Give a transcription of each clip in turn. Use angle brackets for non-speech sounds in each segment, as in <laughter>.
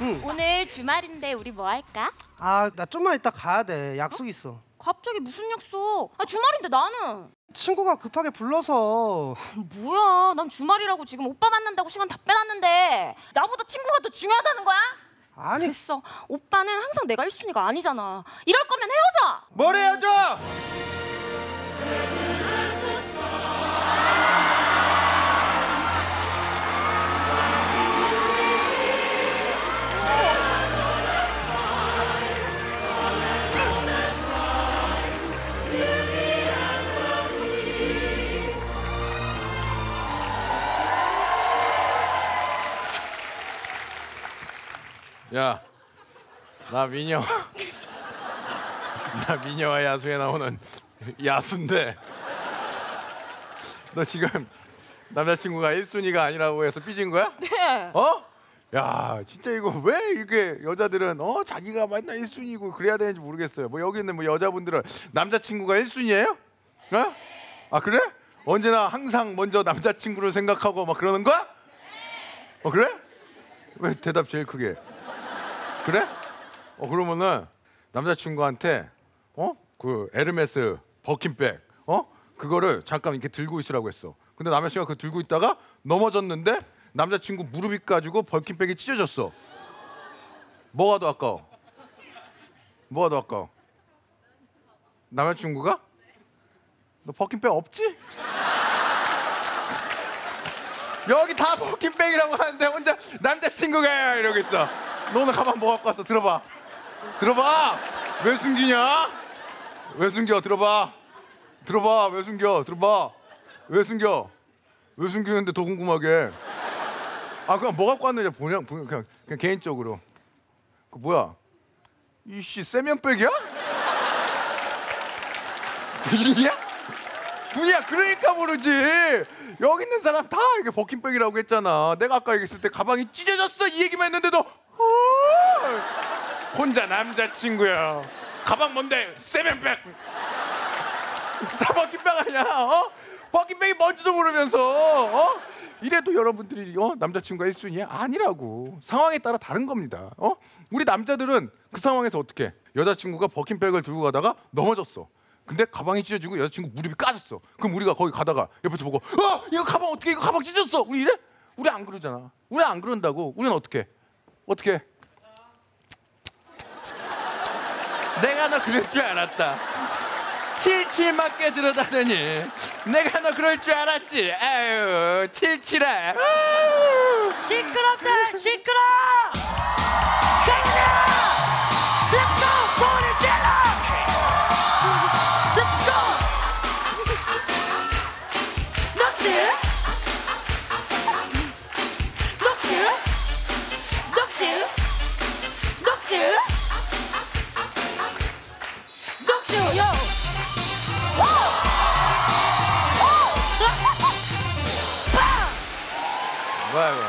응. 오늘 주말인데 우리 뭐 할까? 아, 나 좀만 이따 가야 돼. 약속 있어. 갑자기 무슨 약속? 아 주말인데 나는 친구가 급하게 불러서 <laughs> 뭐야? 난 주말이라고 지금 오빠 만난다고 시간 다 빼놨는데 나보다 친구가 더 중요하다는 거야? 아니 됐어. 오빠는 항상 내가 1순위가 아니잖아. 이럴 거면 헤어져. 뭘 헤어져? 야, 나 미녀. 나 미녀와 야수에 나오는 야수인데 너 지금 남자친구가 1순위가 아니라고 해서 삐진 거야? 네. 어? 야 진짜 이거 왜 이렇게 여자들은 어 자기가 맨날 1순위고 그래야 되는지 모르겠어요 뭐 여기 있는 뭐 여자분들은 남자친구가 1순위예요? 어? 아 그래? 언제나 항상 먼저 남자친구를 생각하고 막 그러는 거야? 어 그래? 왜 대답 제일 크게 그래? 어 그러면은 남자친구한테 어? 그 에르메스 버킨백 어? 그거를 잠깐 이렇게 들고 있으라고 했어. 근데 남자친구가 그거 들고 있다가 넘어졌는데 남자친구 무릎이 까지고 버킨백이 찢어졌어. 뭐가 더 아까워? 뭐가 더 아까워? 남자친구가? 너 버킨백 없지? 여기 다 버킨백이라고 하는데 혼자 남자친구가 이러고 있어. 너는 가방 뭐 갖고 왔어? 들어봐. 들어봐. 왜 숨기냐? 왜 숨겨? 들어봐. 들어봐. 왜 숨겨? 들어봐. 왜 숨겨? 왜 숨기는데 더 궁금하게? 아 그냥 뭐 갖고 왔는지 보냐? 보냐 그냥, 그냥 개인적으로. 그 뭐야? 이씨 세면백이야? 분이야? 분이야 그러니까 모르지. 여기 있는 사람 다 이게 버킨백이라고 했잖아. 내가 아까 얘기했을 때 가방이 찢어졌어 이 얘기만 했는데도 어, 혼자 남자친구야. 가방 뭔데? 세면백. 다 버킨백 아니야? 어? 버킨백이 뭔지도 모르면서 어? 이래도 여러분들이 어? 남자친구가 1순위야? 아니라고 상황에 따라 다른 겁니다 어? 우리 남자들은 그 상황에서 어떻게 여자친구가 버킨백을 들고 가다가 넘어졌어 근데 가방이 찢어지고 여자친구 무릎이 까졌어 그럼 우리가 거기 가다가 옆에서 보고 어? 이거 가방 어떻게 이거 가방 찢었어 우리 이래? 우리 안 그러잖아 우리 안 그런다고 우리는 어떻게 어떻게 내가 너 그럴 줄 알았다. 칠칠 맞게 들어다더니 내가 너 그럴 줄 알았지. 아유 칠칠아. 시끄럽다 시끄러 뭐야 이거?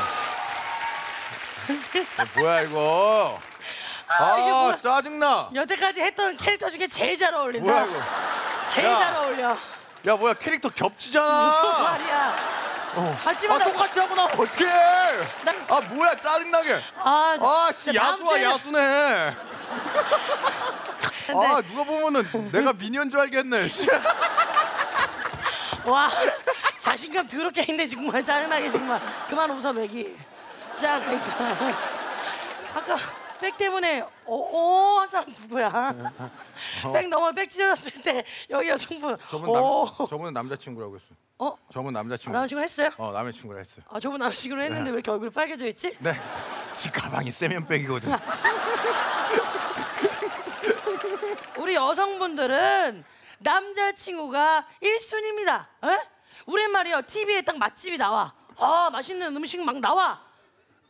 어, 뭐야 이거? 아, 이게 뭐야? 짜증나. 여태까지 했던 캐릭터 중에 제일 잘 어울린다 뭐야 이거? 제일 야. 잘 어울려 야 뭐야 캐릭터 무슨 겹치잖아. 말이야 어. 하지만 아 나- 똑같이 하고 나면 어떡해? 아 뭐야 짜증나게. 아, 아씨 진짜 다음 야수와 주에는- <laughs> 야수네. 근데 아 누가 보면은 내가 미니언 줄 알겠네. <laughs> 와 자신감 더럽게 있네 정말 짜증나게 정말 그만 웃어 맥이 자 그러니까 아까 백 때문에 오한 사람 누구야 백 넘어 백 찢어졌을 때 여기 여성분 저분 오. 남 저분은 남자친구라고 했어. 어 저분 남자친구. 남자친구 했어요? 어 남자친구라 했어요. 아 저분 남자친구로 했는데 왜 이렇게 얼굴이 빨개져 있지? 네. 지 가방이 세면백이거든. <laughs> 우리 여성분들은 남자친구가 1순위입니다. 에? 말이요 TV에 딱 맛집이 나와. 아 맛있는 음식 막 나와.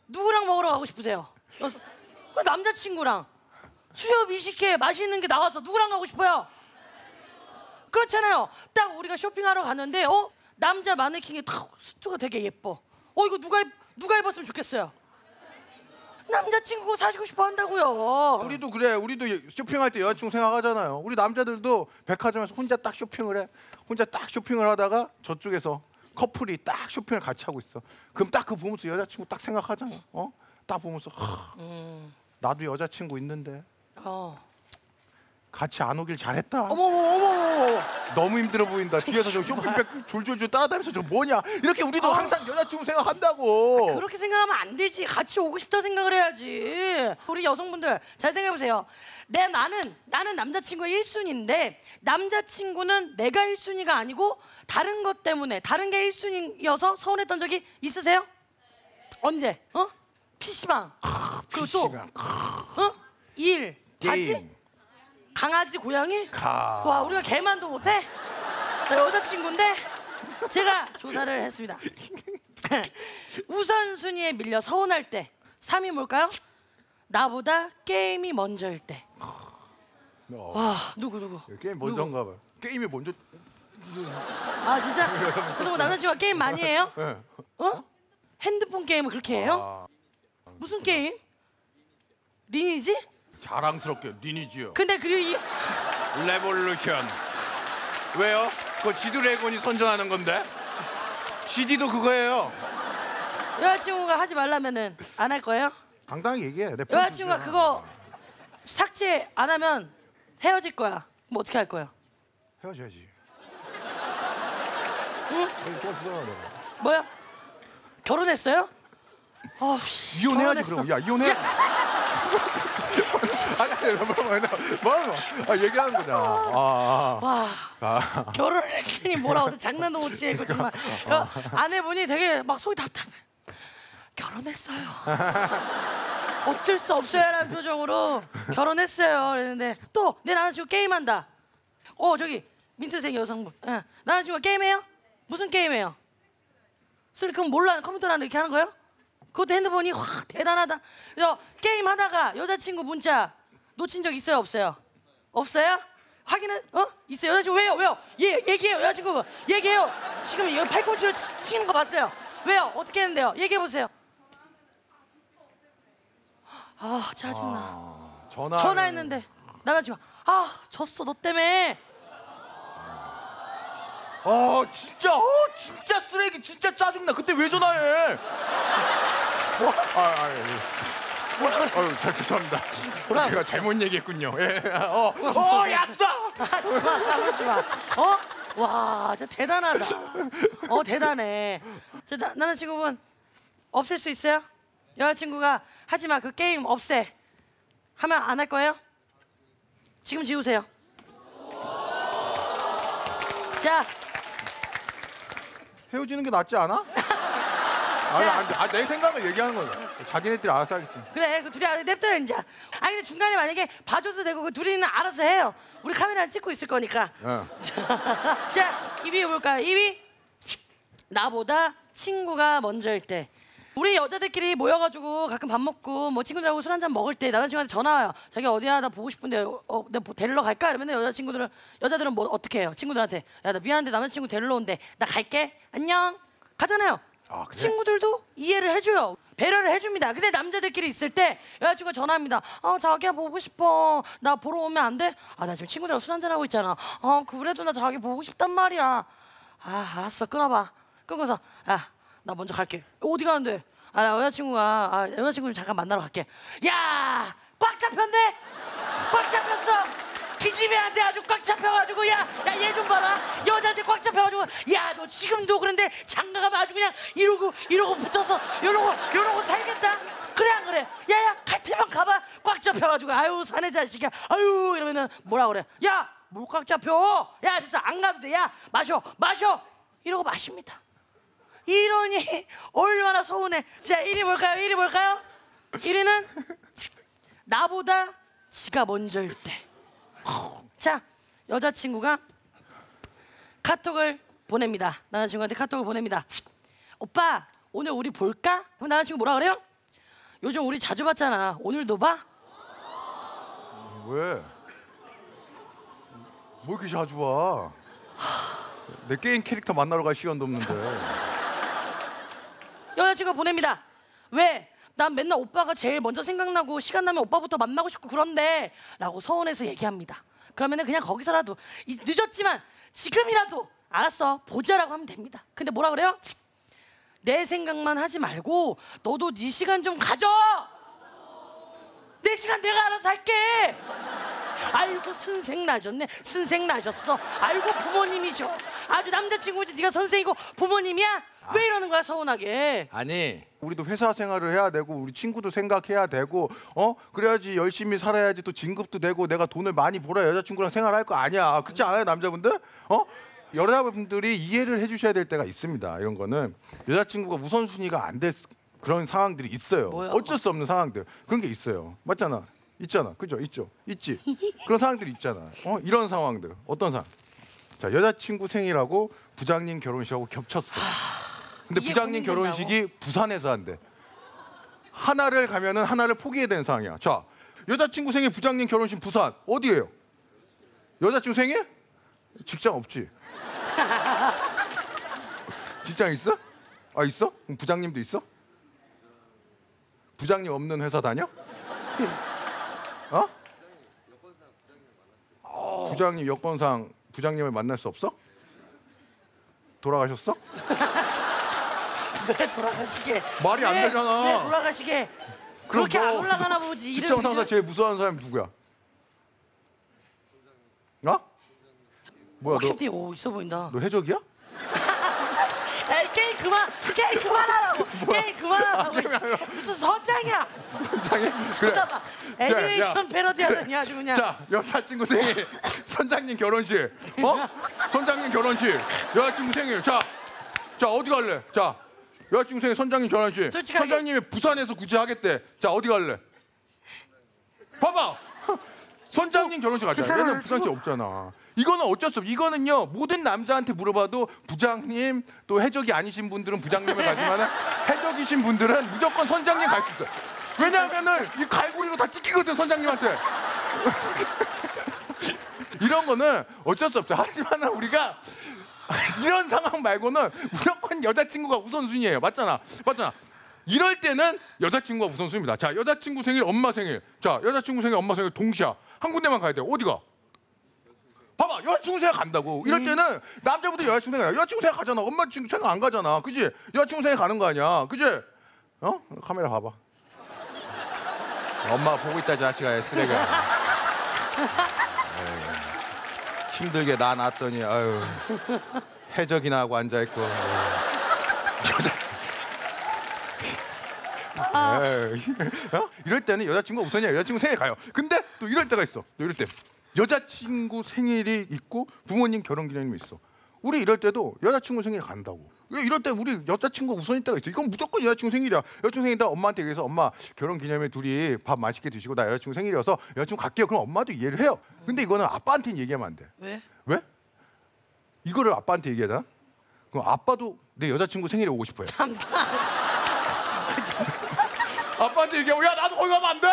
누구랑 먹으러 가고 싶으세요? 여- 그 남자친구랑 수협 이식회 맛있는 게 나와서 누구랑 가고 싶어요? 그렇잖아요. 딱 우리가 쇼핑하러 갔는데 어 남자 마네킹이 딱 수트가 되게 예뻐. 어 이거 누가 입, 누가 입었으면 좋겠어요? 남자친구가 사주고 싶어 한다고요. 우리도 그래. 우리도 쇼핑할 때 여자친구 생각하잖아요. 우리 남자들도 백화점에서 혼자 딱 쇼핑을 해. 혼자 딱 쇼핑을 하다가 저쪽에서 커플이 딱 쇼핑을 같이 하고 있어. 그럼 딱 그 보면서 여자친구 딱 생각하잖아. 어? 딱 보면서 하, 나도 여자친구 있는데 어. 같이 안 오길 잘했다. 어머 어머 어머. 너무 힘들어 보인다. 뒤에서 저 쇼핑백 <laughs> 졸졸졸 따라다니면서 저 뭐냐? 이렇게 우리도 항상 여자친구 생각한다고. 그렇게 생각하면 안 되지. 같이 오고 싶다 생각을 해야지. 우리 여성분들 잘 생각해 보세요. 내 나는 나는 남자친구가 1순위인데 남자친구는 내가 1순위가 아니고 다른 것 때문에 다른 게 1순위여서 서운했던 적이 있으세요? 언제? 어? PC방. 그리고 또 PC방. 어? 일. 바지? 강아지, 고양이? 가. 와, 우리가 개만도 못해? 나 여자친구인데 제가 조사를 했습니다. <laughs> 우선순위에 밀려 서운할 때 3위 뭘까요? 나보다 게임이 먼저일 때. 어, 와, 누구 누구? 게임 먼저인가 봐. 게임이 먼저. 아 진짜? 저도 남자친구가 게임 많이 해요? 예. <laughs> 어? 핸드폰 게임을 그렇게 해요? 아, 무슨 게임? 리니지? 자랑스럽게 리니지요. 근데 그리고 이 레볼루션. 왜요? 그거 지드래곤이 선전하는 건데. GD도 그거예요. 여자친구가 하지 말라면은 안 할 거예요? 당당하게 얘기해. 내 여자친구가 폰이잖아. 그거 삭제 안 하면 헤어질 거야. 그럼 어떻게 할 거예요? 헤어져야지. 응? 응? 떴어 내가. 뭐야? 결혼했어요? 어, 씨, 이혼해야지 결혼했어. 그럼. 야 이혼해. 아니 아니 뭐, 뭐, 뭐, 뭐, 뭐. 아 얘기하는 거잖아. 아, 와, 아, 아. 결혼을 했으니 뭐라고 또 장난도 못 치고 정말 여, 아내분이 되게 막 속이 답답해. 결혼했어요. 어쩔 수 없어요라는 표정으로 결혼했어요. 그랬는데 또 내 남자친구 게임한다. 어 저기 민트색 여성분. 예. 남자친구가 게임해요? 무슨 게임해요? 술 그럼 몰라 컴퓨터랑 이렇게 하는 거예요? 그것도 핸드폰이 와 대단하다. 그래서 게임 하다가 여자친구 문자 놓친 적 있어요 없어요? 없어요? 확인은 어 있어요 여자친구 왜요 왜요 예 얘기해요 여자친구 얘기해요 지금 이거 팔꿈치로 치, 치는 거 봤어요 왜요 어떻게 했는데요 얘기해 보세요 아 짜증나 전화. 전화했는데 남자친구 아 졌어 너 때문에 아 진짜 어 진짜 쓰레기 진짜 짜증나. 그때 왜 전화해? 뭐? 아, 아, 예. 뭐라 그랬어 아유, 잘 죄송합니다. 뭐라 제가 잘못 얘기했군요. 예. 어, 어, 야싸. 하지 마 하지 마 어? 와 진짜 대단하다 어 대단해 저 나, 남자친구분 없앨 수 있어요? 여자친구가 하지 마 그 게임 없애 하면 안 할 거예요? 지금 지우세요 자 헤어지는 게 낫지 않아? 아니, 안 돼. 아, 내 생각을 얘기하는 거야. 자기네들이 알아서 하겠지. 그래 그 둘이 알아서 냅둬요 이제. 아니 근데 중간에 만약에 봐줘도 되고 그 둘이는 알아서 해요. 우리 카메라 찍고 있을 거니까. 어. <laughs> 자, 자 2위 볼까요? 2위. 나보다 친구가 먼저일 때. 우리 여자들끼리 모여가지고 가끔 밥 먹고 뭐 친구들하고 술 한잔 먹을 때 남자친구한테 전화 와요. 자기 어디야? 나 보고 싶은데 어, 내가 뭐 데리러 갈까? 이러면 여자친구들은 여자들은 뭐 어떻게 해요? 친구들한테. 야 나 미안한데 남자친구 데리러 온대. 나 갈게. 안녕. 가잖아요 아, 그래? 친구들도 이해를 해줘요. 배려를 해줍니다. 근데 남자들끼리 있을 때 여자친구가 전화합니다. 아 자기야 보고 싶어. 나 보러 오면 안 돼? 아 나 지금 친구들하고 술 한잔 하고 있잖아. 아 그래도 나 자기 보고 싶단 말이야. 아 알았어 끊어봐. 끊고서 야 나 먼저 갈게. 어디 가는데? 아 나 여자친구가 아 여자친구를 잠깐 만나러 갈게. 야 꽉 잡혔네. 꽉 잡혔어. 기집애한테 아주 꽉 잡혀가지고 야 야 얘 좀 봐라. 여자한테 꽉 잡혀가지고 야 너 지금도 그런데 장가 가면 아주 그냥 이러고 이러고 붙어서 이러고 이러고 살겠다. 그래 안 그래? 야야 갈 테면 가봐. 꽉 잡혀가지고 아유 사내 자식이야. 아유 이러면은 뭐라 그래? 야뭘꽉 잡혀? 야 됐어 안 가도 돼. 야 마셔 마셔. 이러고 마십니다. 이러니 얼마나 서운해. 자 1위 뭘까요? 1위 뭘까요? 1위는 나보다 지가 먼저일 때 자, 여자친구가 카톡을 보냅니다. 남자친구한테 카톡을 보냅니다. 오빠, 오늘 우리 볼까? 그럼 남자친구 뭐라 그래요? 요즘 우리 자주 봤잖아. 오늘도 봐? 왜? 뭐 이렇게 자주 와? 내 게임 캐릭터 만나러 갈 시간도 없는데. 여자친구가 보냅니다. 왜? 난 맨날 오빠가 제일 먼저 생각나고 시간 나면 오빠부터 만나고 싶고 그런데 라고 서운해서 얘기합니다. 그러면은 그냥 거기서라도 이- 늦었지만 지금이라도 알았어 보자라고 하면 됩니다. 근데 뭐라 그래요? 내 생각만 하지 말고 너도 네 시간 좀 가져. 내 시간 내가 알아서 할게. 아이고 선생 나셨네. 선생 나셨어. 아이고 부모님이죠. 아주 남자친구지 네가 선생이고 부모님이야? 왜 이러는 거야 서운하게? 아니 우리도 회사 생활을 해야 되고 우리 친구도 생각해야 되고 어 그래야지 열심히 살아야지 또 진급도 되고 내가 돈을 많이 벌어야 여자친구랑 생활할 거 아니야 그렇지 않아요 남자분들 어 여자분들이 이해를 해주셔야 될 때가 있습니다 이런 거는 여자친구가 우선순위가 안 될 그런 상황들이 있어요 뭐야? 어쩔 수 없는 상황들 그런 게 있어요 맞잖아 있잖아 그죠 있죠 있지 그런 상황들이 있잖아 어 이런 상황들 어떤 상황 자 여자친구 생일하고 부장님 결혼식하고 겹쳤어 근데 부장님? 결혼식이 부산에서 한대. 하나를 가면은 하나를 포기해야 되는 상황이야. 자, 여자친구 생일 부장님 결혼식 부산 어디예요? 여자친구 생일? 직장 없지. <laughs> 직장 있어? 아 있어? 부장님도 있어? 부장님 없는 회사 다녀? <laughs> 부장님 여건상 부장님을 만날 수 없어? 돌아가셨어? <laughs> 왜 돌아가시게? 말이 안 왜? 되잖아. 왜 돌아가시게? 그렇게 안너 올라가나 보지. 직장 상사 제일 무서워하는 사람이 누구야? 어? 뭐야 너, 캡틴 오 있어 보인다. 너 해적이야? 에이 게임 그만 게임 그만하라고. <laughs> 게임 그만하라고. 무슨 선장이야. 선장이? 쳐다봐 애니메이션 야, 패러디 하더니 아주 그냥. 자 여자친구 생일. 선장님 결혼식. 어? 선장님 결혼식. 여자친구 생일. 자, 자 어디 갈래? 자 여자친구 생일 선장님 결혼식. 솔직하게- 선장님이 부산에서 굳이 하겠대. 자 어디 갈래? 봐봐. 선장님 결혼식 가자. 왜냐면 부산식 없잖아 이거는 어쩔 수 없어 이거는요 모든 남자한테 물어봐도 부장님 또 해적이 아니신 분들은 부장님을 가지만은 해적이신 분들은 무조건 선장님 갈 수 있어 왜냐하면은 이 갈고리로 다 찍히거든 선장님한테 <laughs> 이런 거는 어쩔 수 없죠. 하지만 우리가 이런 상황 말고는 무조건 여자친구가 우선순위예요. 맞잖아. 맞잖아. 이럴 때는 여자친구가 우선순위입니다. 자, 여자친구 생일, 엄마 생일. 자, 여자친구 생일, 엄마 생일 동시야. 한 군데만 가야 돼. 어디가? 봐봐, 여자친구 생일 간다고. 이럴 때는 남자부터 여자친구 가. 여자친구 생일 가잖아. 엄마 친구 생일 안 가잖아. 그지? 여자친구 생일 가는 거 아니야. 그지? 어? 카메라 봐봐. 엄마 보고 있다 자식아 쓰레기야. 힘들게 나 낳았더니 아유 해적이나 하고 앉아 있고 여자 어? 이럴 때는 여자친구가 우선이야 여자친구 생일 가요 근데 또 이럴 때가 있어 또 이럴 때 여자친구 생일이 있고 부모님 결혼기념일이 있어 우리 이럴 때도 여자친구 생일 간다고 왜 이럴 때 우리 여자친구 우선일 때가 있어 이건 무조건 여자친구 생일이야 여자친구 생일이다 엄마한테 얘기해서 엄마 결혼 기념일 둘이 밥 맛있게 드시고 나 여자친구 생일이어서 여자친구 갈게요 그럼 엄마도 이해를 해요 근데 이거는 아빠한테는 얘기하면 안 돼 왜? 왜? 이거를 아빠한테 얘기하잖아? 그럼 아빠도 내 여자친구 생일에 오고 싶어요. 아빠한테 얘기하고 야 나도 거기 가면 안 돼?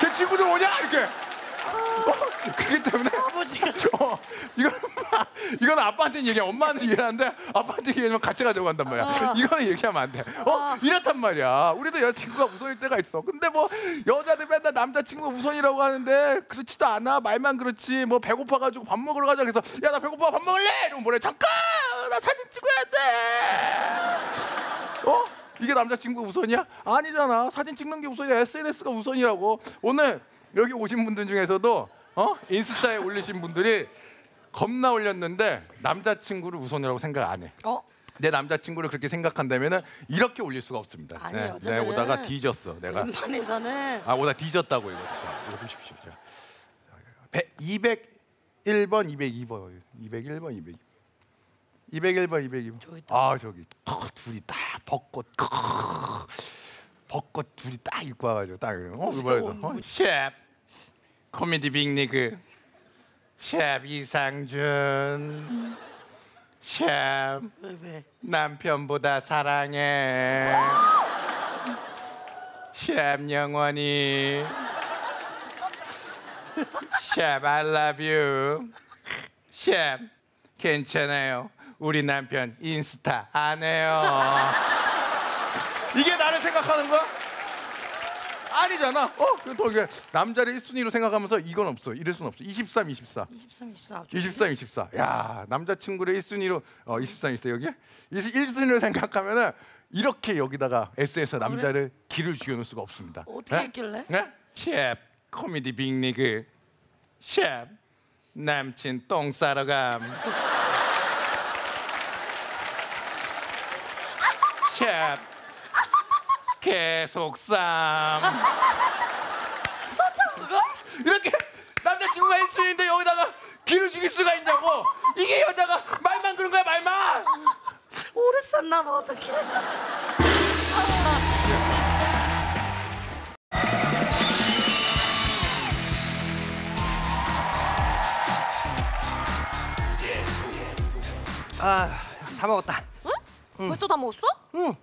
걔 친구들 오냐? 이렇게. 어, 그렇기 때문에 아버지가 어, 이건 이건 아빠한테 얘기해 엄마한테 얘기하는데 아빠한테 얘기하면 같이 가자고 한단 말이야. 이거는 얘기하면 안 돼. 어 이렇단 말이야. 우리도 여자친구가 우선일 때가 있어. 근데 뭐 여자들 맨날 남자친구가 우선이라고 하는데 그렇지도 않아. 말만 그렇지. 뭐 배고파가지고 밥 먹으러 가자. 그래서 야 나 배고파 밥 먹을래? 이러면 뭐래? 잠깐 나 사진 찍어야 돼. 어? 이게 남자친구 우선이야? 아니잖아. 사진 찍는 게 우선이야. SNS가 우선이라고. 오늘 여기 오신 분들 중에서도 어? 인스타에 올리신 분들이 겁나 올렸는데 남자친구를 우선이라고 생각 안 해. 어? 내 남자친구를 그렇게 생각한다면은 이렇게 올릴 수가 없습니다. 아니, 네, 내 오다가 뒤졌어. 내가 웬만해서는 아 오다 뒤졌다고 이거. 자, 이거 보십시오. 자. 201번, 202번, 201번, 202. 201번, 202번. 저기. 아 저기 크, 둘이 딱 벚꽃 크, 벚꽃 둘이 딱 입고 와가지고 딱 어, 이거 어? 셰프 코미디 빅리그. 셰프 이상준. 왜? 남편보다 사랑해. 셰프 영원히. 셰프 I love you. 셰프 괜찮아요. 우리 남편 인스타 안 해요. 이게 나를 생각하는 거야? 아니잖아. 어? 또 이게 남자를 1순위로 생각하면서 이건 없어. 이럴 순 없어. 23, 24. 23, 24. 23, 24. 야, 남자친구를 1순위로 어 23, 24 여기? 1순위로 생각하면은 이렇게 여기다가 S에서 남자를 기를 죽여놓을 수가 없습니다. 어떻게 했길래? 네? 셰프 코미디 빅리그 셰프 남친 똥 싸러 감 <laughs> 셰프 계속 쌈 이렇게 남자친구가 1순위인데 여기다가 기를 죽일 수가 있냐고 이게 여자가 말만 그런 거야 말만 오래 썼나 봐 어떡해. 아, 다 먹었다. 벌써 다 먹었어? 응.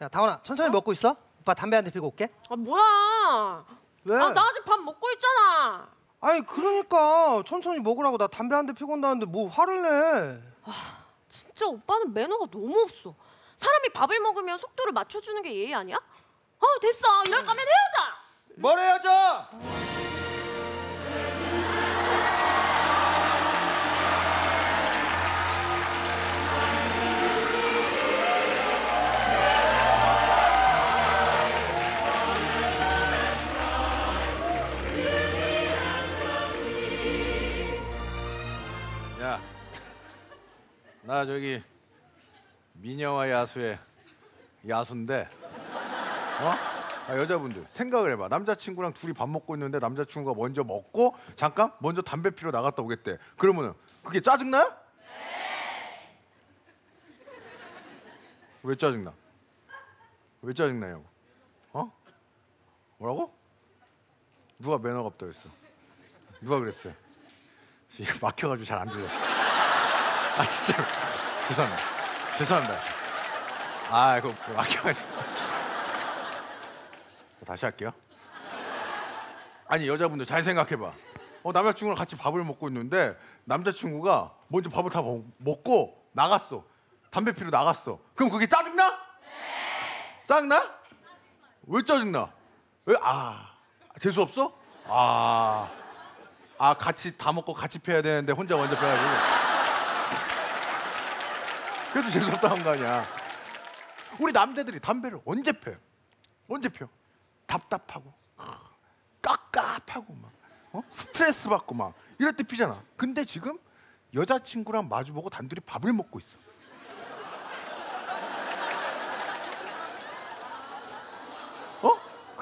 야, 다원아, 천천히 먹고 있어. 오빠 담배 한 대 피고 올게. 아 뭐야? 왜? 아 나 아직 밥 먹고 있잖아. 아니, 그러니까 천천히 먹으라고 나 담배 한 대 피고 온다는데 뭐 화를 내? 진짜 오빠는 매너가 너무 없어. 사람이 밥을 먹으면 속도를 맞춰주는 게 예의 아니야? 아 됐어. 이럴 거면 헤어져. 나 저기 미녀와 야수의 야수인데, 어? 아, 여자분들 생각을 해봐. 남자친구랑 둘이 밥 먹고 있는데 남자친구가 먼저 먹고 잠깐 먼저 담배 피러 나갔다 오겠대. 그러면은 그게 짜증나? 왜 짜증나? 왜 짜증나냐고? 어? 뭐라고? 누가 매너가 없다 그랬어? 누가 그랬어요? 막혀가지고 잘 안 들려. 아 진짜 죄송합니다. 죄송합니다. 아 이거 막혀가지고. 다시 할게요. 아니 여자분들 잘 생각해봐. 어 남자친구랑 같이 밥을 먹고 있는데 남자친구가 먼저 밥을 다 먹, 먹고 나갔어. 담배 피러 나갔어. 그럼 그게 짜증나? 짜증나? 왜 짜증나? 왜? 아 재수 없어? 아. 아 같이 다 먹고 같이 펴야 되는데 혼자 먼저 펴가지고 그래서 재수없다는 거 아니야 우리 남자들이 담배를 언제 펴요? 언제 펴? 답답하고 깝깝하고 막 어? 스트레스 받고 막 이럴 때 피잖아 근데 지금 여자친구랑 마주보고 단둘이 밥을 먹고 있어 어?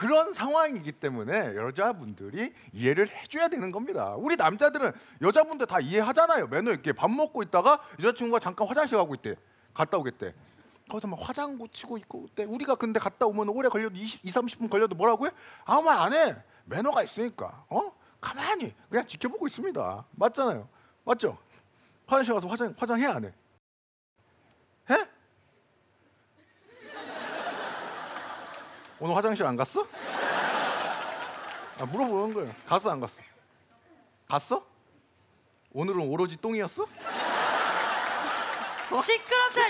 그런 상황이기 때문에 여자분들이 이해를 해줘야 되는 겁니다. 우리 남자들은 여자분들 다 이해하잖아요. 매너 있게 밥 먹고 있다가 여자친구가 잠깐 화장실 가고 있대. 갔다 오겠대. 거기서 막 화장 고치고 있고 그때 우리가 근데 갔다 오면 오래 걸려도 20, 2, 30분 걸려도 뭐라고 해? 아무 말 안 해. 매너가 있으니까. 어? 가만히 그냥 지켜보고 있습니다. 맞잖아요. 맞죠? 화장실 가서 화장 화장해 안 해? 해? 오늘 화장실 안 갔어? 아, 물어보는 거예요. 갔어 안 갔어? 갔어? 오늘은 오로지 똥이었어?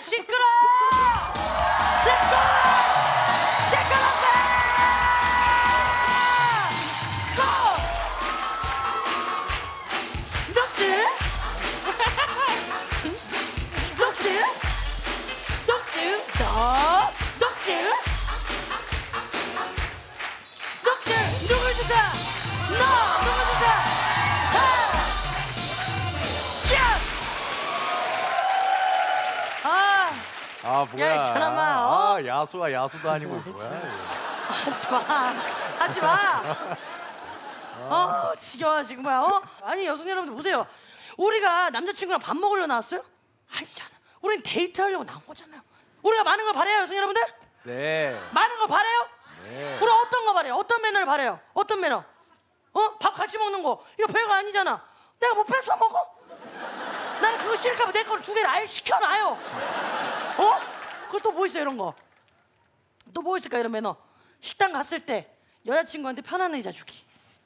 시끄러. Let's go! 시끄럽다. <laughs> 녹지? 더 녹여 줄까? 너? 하! Yes! 아아 뭐야? 야, 이 사람아, 어? 아 야수가 야수도 아니고 뭐야? 하지 마. 하지 마. 어, 지겨워 지금 뭐야? 어? 아니 여성 여러분들 보세요. 우리가 남자친구랑 밥 먹으려 나왔어요? 아니잖아. 우린 데이트하려고 나온 거잖아요. 우리가 많은 걸 바래요, 여성 여러분들? 네. 많은 걸 바래요? 네. 우리 어떤 거 바래요? 어떤 매너를 바래요? 어떤 매너? 어? 밥 같이 먹는 거 이거 별거 아니잖아. 내가 뭐 뺏어 먹어? 나는 그거 싫을까봐 내 거를 두 개를 아예 시켜놔요. 어? 그걸 또 뭐 있어 이런 거? 또 뭐 있을까 이런 매너? 식당 갔을 때 여자친구한테 편한 의자 주기.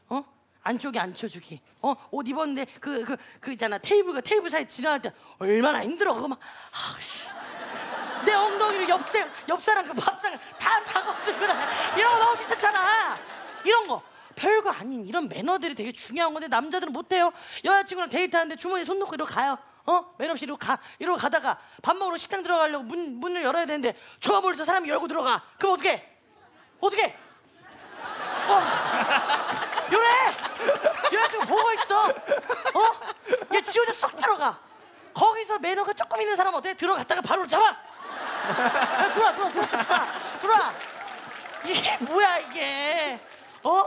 어? 안쪽에 앉혀주기. 어? 옷 입었는데 그 그 그 있잖아 테이블과 테이블 사이 지나갈 때 얼마나 힘들어 그거 막 아우 씨. 내 엉덩이를 옆생 옆사람 그 밥상 다 다 건들고 다 이런 거 너무 비싸잖아. 이런 거 별거 아닌 이런 매너들이 되게 중요한 건데 남자들은 못해요. 여자친구랑 데이트하는데 주머니에 손 넣고 이러고 가요. 어? 매너 없이 이러고 가 이러고 가다가 밥 먹으러 식당 들어가려고 문 문을 열어야 되는데 저 멀리서 사람이 열고 들어가. 그럼 어떻게? 어떻게? 어? 요래 여자친구 보고 있어. 어? 얘 지호자 쏙 들어가. 거기서 매너가 조금 있는 사람 어때? 들어갔다가 바로 잡아. 야, 들어와 들어와 들어와 들어와. 이게 뭐야 이게? 어?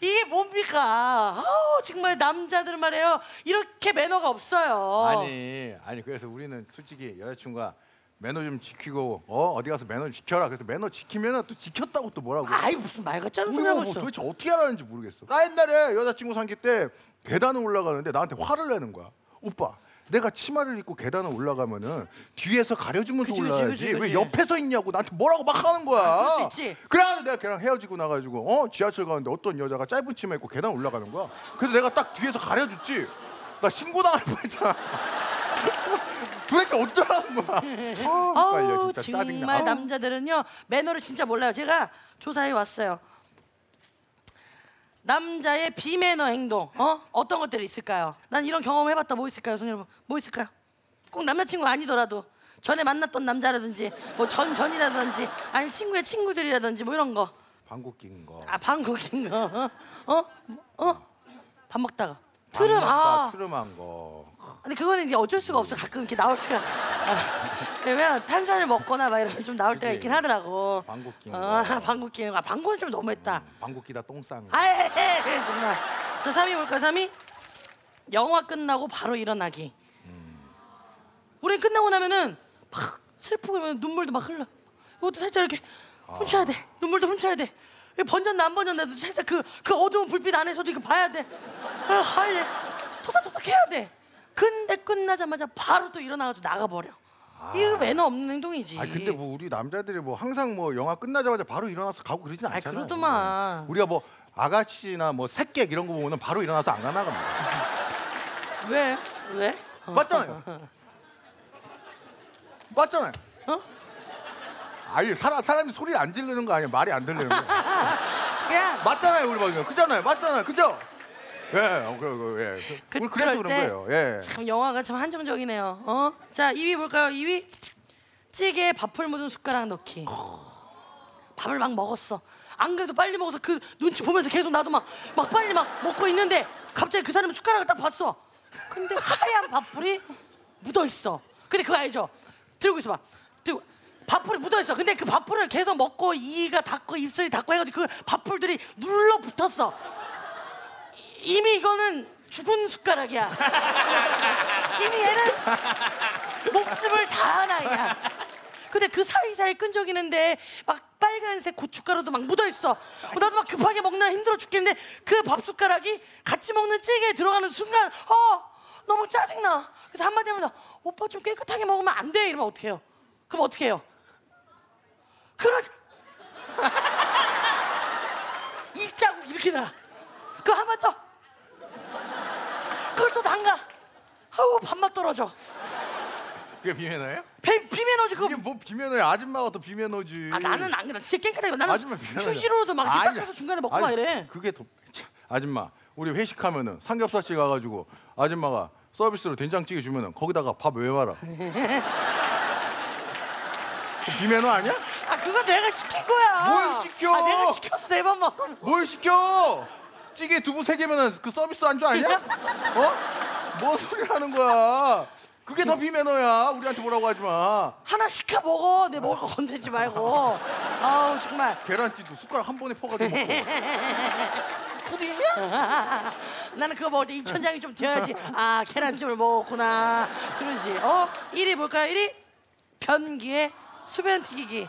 이게 뭡니까? 어, 정말 남자들 말이에요. 이렇게 매너가 없어요. 아니 아니 그래서 우리는 솔직히 여자친구가 매너 좀 지키고 어 어디 가서 매너 지켜라 그래서 매너 지키면은 또 지켰다고 또 뭐라고 아이 무슨 말 같지 않은 소리 우리가 하고 뭐 있어. 도대체 어떻게 알았는지 모르겠어 나 옛날에 여자친구 사귈 때 계단을 올라가는데 나한테 화를 내는 거야 오빠 내가 치마를 입고 계단을 올라가면은 뒤에서 가려주면서 그치, 올라야지 그치, 그치. 왜 옆에서 있냐고 나한테 뭐라고 막 하는 거야 아. 그래가지고 내가 걔랑 헤어지고 나가지고 어 지하철 가는데 어떤 여자가 짧은 치마 입고 계단 올라가는 거야 그래서 내가 딱 뒤에서 가려줬지 나 신고당할 뻔했잖아 <laughs> 도대체 어쩌라는 거야 어, 아우 진짜 짜증나 정말 아우. 남자들은요 매너를 진짜 몰라요. 제가 조사해 왔어요. 남자의 비매너 행동 어 어떤 것들이 있을까요? 난 이런 경험 해봤다 뭐 있을까요, 손 여러분? 뭐 있을까요? 꼭 남자친구 아니더라도 전에 만났던 남자라든지 뭐 전 전이라든지 아니면 친구의 친구들이라든지 뭐 이런 거. 방구 낀 거. 아 방구 낀 거. 어? 어? 밥 먹다가 밥 트름 아. 트름한 거. 근데 그거는 이제 어쩔 수가 없어. 가끔 이렇게 나올 때가 아, <laughs> 왜냐면 탄산을 먹거나 막 이러면 좀 나올 때가. 있긴 하더라고. 방구 끼는 아, 거. <laughs> 방구 끼는 거. 아, 방구는 좀 너무했다. 방구 끼다 똥싼 거. 아예 정말. 저 3위 볼까 3위? 영화 끝나고 바로 일어나기. 우리 끝나고 나면은 막 슬프고 그러면 눈물도 막 흘러. 이것도 살짝 이렇게 훔쳐야 돼. 눈물도 훔쳐야 돼. 번졌나 안 번졌나도 살짝 그, 그 어두운 불빛 안에서도 이거 봐야 돼. 아, 하얘. 토닥토닥 해야 돼. 근데 끝나자마자 바로 또 일어나가지고 나가버려. 이거 매너 없는 행동이지. 아 근데 뭐 우리 남자들이 뭐 항상 뭐 영화 끝나자마자 바로 일어나서 가고 그러진 아이, 않잖아요. 그러더만. 우리가 뭐 아가씨나 뭐 새끼 이런 거 보면은 바로 일어나서 안 가나 갑니다. <laughs> 왜? 왜? 맞잖아요. <laughs> 맞잖아요. 어? 아니 사람 사람이 소리를 안 지르는 거 아니야 말이 안 들리는 거. 그냥 맞잖아요 우리 방금 그잖아요 맞잖아요 그죠? 예, 어, 그, 그, 예. 그, 우리 그래서 그런 때 거예요. 예. 참 영화가 참 한정적이네요. 어? 자 2위 볼까요? 2위 찌개에 밥풀 묻은 숟가락 넣기. 밥을 막 먹었어. 안 그래도 빨리 먹어서 그 눈치 보면서 계속 나도 막 막 빨리 막 먹고 있는데 갑자기 그 사람이 숟가락을 딱 봤어. 근데 하얀 밥풀이 묻어 있어. 근데 그거 알죠? 들고 있어봐. 들고 밥풀이 묻어 있어. 근데 그 밥풀을 계속 먹고 이가 닿고 입술이 닿고 해가지고 그 밥풀들이 눌러 붙었어. 이미 이거는 죽은 숟가락이야. 이미 얘는 목숨을 다한 아이야. 근데 그 사이사이 끈적이는데 막 빨간색 고춧가루도 막 묻어 있어. 어, 나도 막 급하게 먹느라 힘들어 죽겠는데 그 밥 숟가락이 같이 먹는 찌개에 들어가는 순간 어 너무 짜증나. 그래서 한마디 하면 오빠 좀 깨끗하게 먹으면 안 돼. 이러면 어떡해요? 그럼 어떻게 해요? 그러 <laughs> 이 자국 이렇게 나. 그거 한 번 더. 그걸 또 담가. 아우 밥맛 떨어져. 그게 비매너예요? 배, 비매너지 그거. 이게 뭐 비매너야? 아줌마가 더 비매너지. 아 나는 안 그래. 진짜 깨끗하게. 나는 아줌마 비매너. 휴지로도 막 이렇게 닦아서 중간에 먹고 막 이래. 그게 더 참, 아줌마 우리 회식하면은 삼겹살집 가가지고 아줌마가 서비스로 된장찌개 주면은 거기다가 밥 왜 말아? <laughs> 비매너 아니야? 아 그거 내가 시킨 거야. 뭘 시켜? 아 내가 시켜서 네번 먹어. 뭘 시켜? 찌개 두부 세 개면은 그 서비스 안주 아니야? <laughs> 어? 뭐 소리 하는 거야? 그게 더 비매너야. 우리한테 뭐라고 하지 마. 하나 시켜 먹어. 내 먹을 거 건들지 말고. 아우 정말. 계란찜도 숟가락 한 번에 퍼가지고 먹고. <laughs> 푸딩이야? <laughs> 나는 그거 먹을 때 입천장이 좀 되어야지. 아 계란찜을 먹었구나. 그러지. 어? 1위 볼까요? 1위 변기에 수변 튀기기.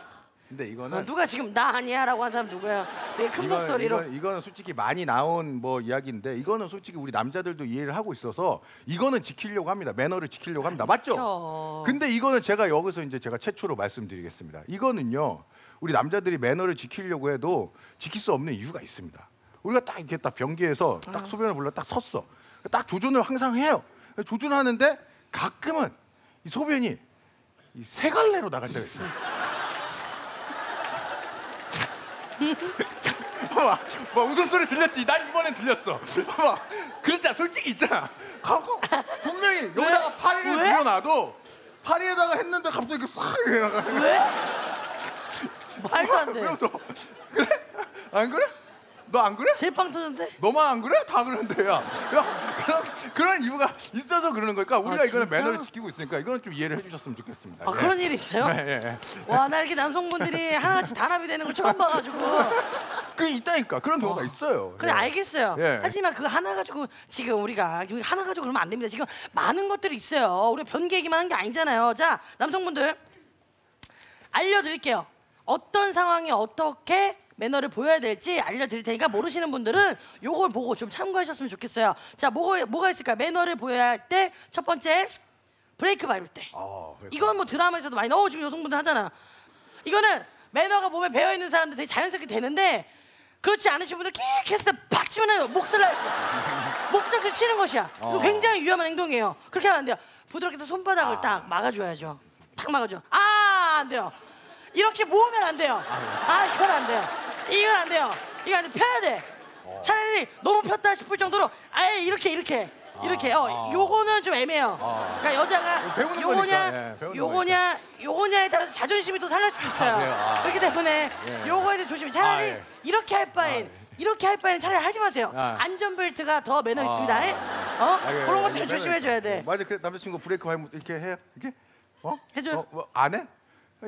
근데 어, 이거는 누가 지금 나 아니야라고 한 사람 누구야? 되게 큰 목소리로. 이건, 이거는 솔직히 많이 나온 뭐 이야기인데 이거는 솔직히 우리 남자들도 이해를 하고 있어서 이거는 지키려고 합니다. 매너를 지키려고 합니다. 맞죠? 지켜. 근데 이거는 제가 여기서 이제 제가 최초로 말씀드리겠습니다. 이거는요. 우리 남자들이 매너를 지키려고 해도 지킬 수 없는 이유가 있습니다. 우리가 딱 이렇게 딱 변기에서 딱 소변을 불러 딱 섰어. 딱 조준을 항상 해요. 조준을 하는데 가끔은 이 소변이 이 세 갈래로 나갈 때가 있어. <laughs> 봐봐, 뭐 웃음소리 들렸지? 나 이번엔 들렸어. 봐봐, 그랬잖아. 솔직히 있잖아. 갖고 분명히 여기다가 파리를 왜? 그려놔도 파리에다가 했는데 갑자기 이렇게 싹 나가. 왜? <laughs> 말도 안 돼. 그래서 그래? 안 그래? 너 안 그래? 제일 빵 터졌는데? 너만 안 그래? 다 그런데 야, 야 그런 그런 이유가 있어서 그러는 거니까 우리가 아, 이거는 진짜? 매너를 지키고 있으니까 이거는 좀 이해를 해주셨으면 좋겠습니다. 아 예. 그런 일이 있어요? 예, 예, 예. 와나 이렇게 남성분들이 하나같이 단합이 되는 걸 처음 봐가지고 그 있다니까 그런 경우가 있어요. 그래 예. 알겠어요. 예. 하지만 그거 하나 가지고 지금 우리가 하나 가지고 그러면 안 됩니다. 지금 많은 것들이 있어요. 우리가 변기 얘기만 한 게 아니잖아요. 자 남성분들 알려드릴게요. 어떤 상황에 어떻게 매너를 보여야 될지 알려드릴 테니까 모르시는 분들은 요걸 보고 좀 참고하셨으면 좋겠어요. 자 뭐가 뭐가 있을까? 매너를 보여야 할 때 첫 번째 브레이크 밟을 때. 아, 그래. 이건 뭐 드라마에서도 많이 넣어 지금 여성분들 하잖아. 이거는 매너가 몸에 배어 있는 사람들 되게 자연스럽게 되는데 그렇지 않으신 분들 끽 했을 때팍 치면은 목을 나 있어. 목젖을 치는 것이야. 이거 굉장히 위험한 행동이에요. 그렇게 하면 안 돼요. 부드럽게 해서 손바닥을 딱 막아줘야죠. 탁 막아줘. 아, 안 돼요. 이렇게 모으면 안 돼요. 아, 이건 안 돼요. 이건 안 돼요. 이거 안 돼. 펴야 돼. 차라리 너무 폈다 싶을 정도로 아예 이렇게 이렇게 이렇게 어 요거는 좀 애매해요. 그러니까 여자가 배우는 요거냐 거니까, 예, 배우는 요거냐 요거냐에 따라서 자존심이 또 상할 수도 있어요. 그래요? 아. 그렇기 때문에 예. 요거에 대해 조심히 차라리 아, 예. 이렇게 할 바엔 이렇게 할 바엔 차라리 하지 마세요. 아. 안전벨트가 더 매너 있습니다. 예? 어? 아, 예, 그런 예, 것들 예, 조심해 줘야 돼. 맞아, 그 남자친구 브레이크 밟으면 이렇게 해요? 이렇게? 어? 해줘요. 어, 뭐, 안 해?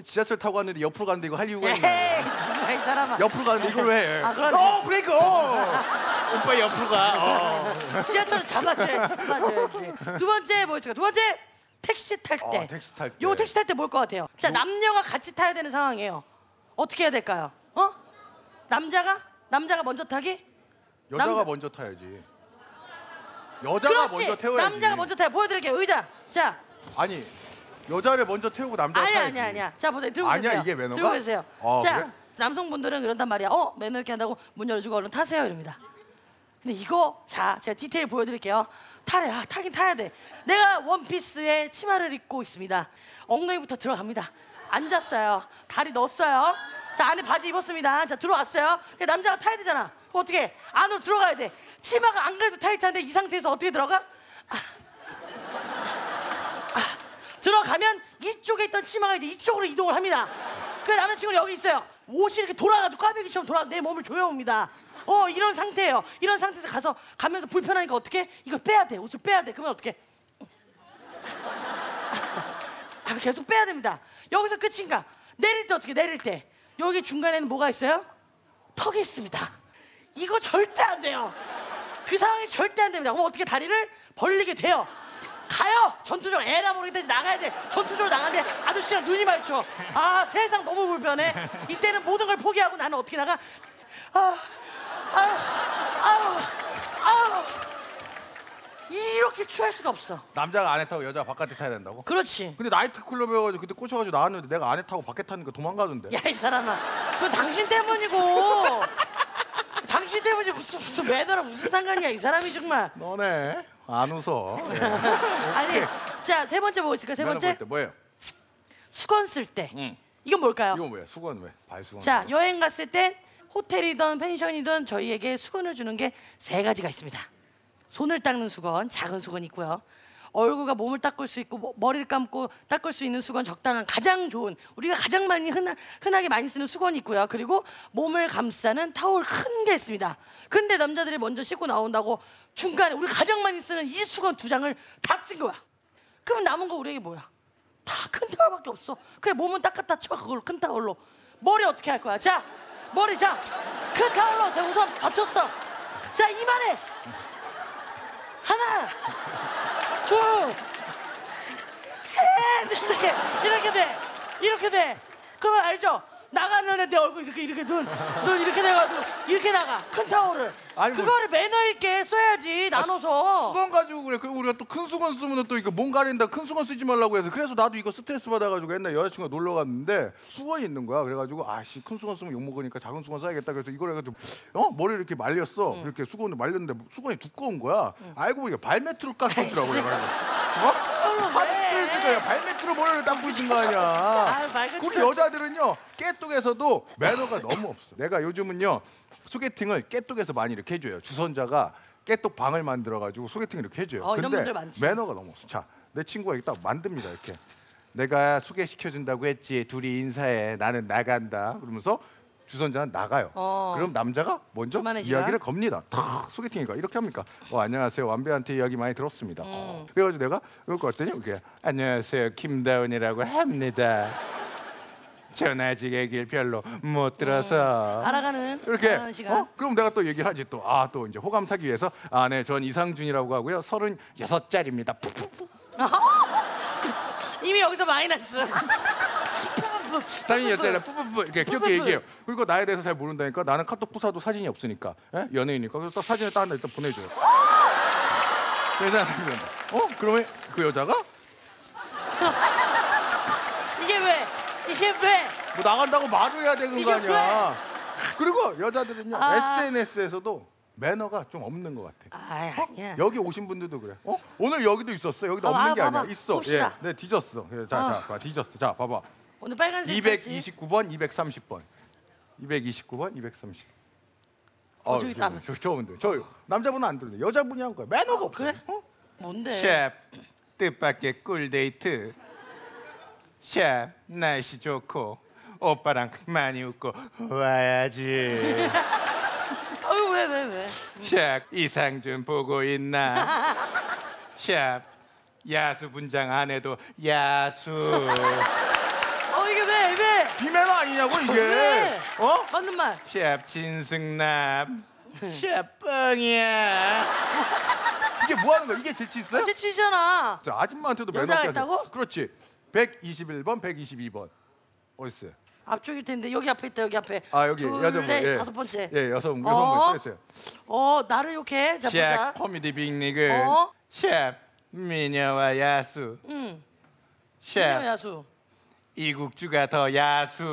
지하철 타고 왔는데 옆으로 갔는데 이거 할 이유가 있나? 에이 정말 이 사람아. 옆으로 가는데 이걸 왜 해? 아, 그러네. 어 브레이크! 어. 오빠 옆으로 가. 어. 지하철을 잡아줘야지, 잡아줘야지. 두 번째 뭐 있을까? 두 번째 택시 탈 때. 어, 택시 탈 때. 요거 택시 탈 때 뭘 것 같아요? 자, 남녀가 같이 타야 되는 상황이에요. 어떻게 해야 될까요? 어? 남자가 남자가 먼저 타기? 여자가 남자- 먼저 타야지. 여자가 그렇지. 먼저 태워야지. 남자가 먼저 타요. 보여드릴게요. 의자. 자, 아니 여자를 먼저 태우고 남자가 아니야, 타야지. 아니야, 아니야. 자, 보세요. 들고 아니야, 계세요. 이게 매너가? 들고 계세요. 어, 자, 그래? 남성분들은 그런단 말이야. 어, 매너 있게 한다고 문 열어주고 얼른 타세요, 이럽니다. 근데 이거 자, 제가 디테일 보여드릴게요. 타래, 아, 타긴 타야 돼. 내가 원피스에 치마를 입고 있습니다. 엉덩이부터 들어갑니다. 앉았어요. 다리 넣었어요. 자, 안에 바지 입었습니다. 자, 들어왔어요. 남자가 타야 되잖아. 그럼 어떻게? 해? 안으로 들어가야 돼. 치마가 안 그래도 타이트한데 이 상태에서 어떻게 들어가? 들어가면 이쪽에 있던 치마가 이제 이쪽으로 이동을 합니다. 그래서 남자친구는 여기 있어요. 옷이 이렇게 돌아가도 꽈배기처럼 돌아 내 몸을 조여옵니다. 어 이런 상태예요. 이런 상태에서 가서 가면서 불편하니까 어떻게? 이걸 빼야 돼. 옷을 빼야 돼. 그러면 어떻게? 아, 계속 빼야 됩니다. 여기서 끝인가? 내릴 때 어떻게 내릴 때? 여기 중간에는 뭐가 있어요? 턱이 있습니다. 이거 절대 안 돼요. 그 상황이 절대 안 됩니다. 그럼 어떻게 다리를 벌리게 돼요? 가요. 전투적으로 에라 모르겠다 나가야 돼. 전투적으로 나가는데 아저씨랑 눈이 마주쳐. 아 세상 너무 불편해. 이때는 모든 걸 포기하고 나는 어떻게 나가? 아, 아유, 아유, 아유. 이렇게 취할 수가 없어. 남자가 안에 타고 여자가 바깥에 타야 된다고? 그렇지. 근데 나이트 클럽이어가지고 그때 꽂혀가지고 나왔는데 내가 안에 타고 밖에 타니까 도망가던데. 야 이 사람아, 그건 당신 때문이고. 당신 때문이 무슨 무슨 매너랑 무슨 상관이야 이 사람이 정말. 너네 안 웃어. <laughs> 아니, 자 세 번째 뭐 있을까? 세 번째 볼때 뭐예요? 수건 쓸 때. 응. 이건 뭘까요? 이건 뭐야? 수건 왜? 발수건. 자 여행 갔을 땐 호텔이든 펜션이든 저희에게 수건을 주는 게 세 가지가 있습니다. 손을 닦는 수건, 작은 수건이 있고요. 얼굴과 몸을 닦을 수 있고 뭐- 머리를 감고 닦을 수 있는 수건 적당한 가장 좋은 우리가 가장 많이 흔하, 흔하게 많이 쓰는 수건이 있고요. 그리고 몸을 감싸는 타올 큰 게 있습니다. 근데 남자들이 먼저 씻고 나온다고 중간에 우리 가장 많이 쓰는 이 수건 두 장을 다 쓴 거야. 그럼 남은 거 우리에게 뭐야? 다 큰 타월밖에 없어. 그래 몸은 닦았다 쳐 그걸로 큰 타월로. 머리 어떻게 할 거야? 자 머리 자큰 타월로 자 우선 받쳤어. 자 이만해. 하나, 둘, 셋 이렇게 이렇게 돼 이렇게 돼. 그러면 알죠? 나가는 내 얼굴 이렇게 이렇게 눈, 눈 이렇게 돼가지고 이렇게 나가 큰 타월을. 아니, 뭐- 그거를 매너 있게 써야지 나눠서. 수건 가지고 그래. 그 우리가 또 큰 수건 쓰면 또 이거 몸 가린다. 큰 수건 쓰지 말라고 해서 그래서 나도 이거 스트레스 받아가지고 옛날 여자친구가 놀러 갔는데 수건이 있는 거야. 그래가지고 아씨 큰 수건 쓰면 욕 먹으니까 작은 수건 써야겠다. 그래서 이걸 해가지고 어 머리 를 이렇게 말렸어. 이렇게 수건을 말렸는데 수건이 두꺼운 거야. 알고 보니까 발매트로 깎았더라고. 그래가지고 <laughs> 어? 하드 거야. 발밑으로 머리를 딱 부신 거 아니야. 말 우리. 여자들은요 깨똑에서도 매너가 너무 없어. 내가 요즘은요 소개팅을 깨똑에서 많이 이렇게 해줘요. 주선자가 깨똑 방을 만들어가지고 소개팅 이렇게 해줘요. 어, 근데. 매너가 너무 없어. 자, 내 친구가 이렇게 딱 만듭니다 이렇게. 내가 소개시켜준다고 했지. 둘이 인사해. 나는 나간다. 그러면서 주선자는 나가요. 어. 그럼 남자가 먼저 그만해, 지마. 이야기를 겁니다. 탁 소개팅이니까 이렇게 합니까? 어, 안녕하세요. 완배한테 이야기 많이 들었습니다. 음. 어. 그래가지고 내가 그럴 것 같더니 이렇게 안녕하세요. 김다운이라고 합니다. 전 아직 얘기를 별로 못 들어서 알아가는 이렇게 시간. 어? 그럼 내가 또 얘기를 하지 또아 또 이제 호감 사기 위해서 아 네 전 이상준이라고 하고요 서른 여섯 짜리입니다 <laughs> 이미 여기서 마이너스. <laughs> 사진이 여자라 뿌뿌뿌 이렇게 귀엽게 얘기해요 그리고 나에 대해서 잘 모른다니까 나는 카톡 부사도 사진이 없으니까 예? 연예인이니까 그래서 딱 사진을 딱 하나 일단 보내줘요 <gasps> 그래서 어 그러면 그 여자가 <laughs> 이게 왜? 이게 왜? 뭐 나간다고 말을 해야 되는 거 이게 아니야 그리고 여자들은요 아. SNS에서도 매너가 좀 없는 것 같아 아 아니야. 여기 오신 분들도 그래. 어? 오늘 여기도 있었어. 여기도 아, 없는 와, 게 봐봐. 아니야. 있어. 봅시다. 예. 네, 뒤졌어. 그래, 자, 어. 자, 봐, 뒤졌어. 자, 봐봐. 오늘 빨간색 같이. 229번, 230번. 229번, 230. 어, 저기 있다. 저, 저분들. 저 남자분은 안 들려. 여자분이 한 거야. 매너가 없어. 그래? 뭔데? 셰프, 뜻밖의 꿀데이트. 셰프, 날씨 좋고 오빠랑 많이 웃고 와야지. <laughs> 어유 왜 왜 왜? 셰프, 이상 좀 보고 있나? <laughs> 셰프, 야수 분장 안 해도 야수. 어? 비매너 아니냐고 이게? 왜? 어? 맞는 말. 셰프 진승남. 셰프 뻥이야. 이게 뭐 하는 거야? 이게 재치 있어요? 채취잖아. 자, 아줌마한테도 매너 여자가 없게 하세요. 있다고? 그렇지. 121번, 122번. 어디 있어요? 앞쪽일 텐데 여기 앞에 있다 여기 앞에. 아 여기 둘. 넷, 예. 다섯 번째. 예, 여성 어? 여성분 또 있어요. 어 나를 욕해. 자 보자. 셰프 코미디 빅리그. 어? 셰프 미녀와 야수. 응. 셰프 야수. 이국주가 더 야수.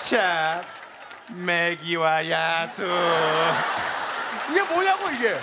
샵 매기와 야수. 이게 뭐냐고 이게?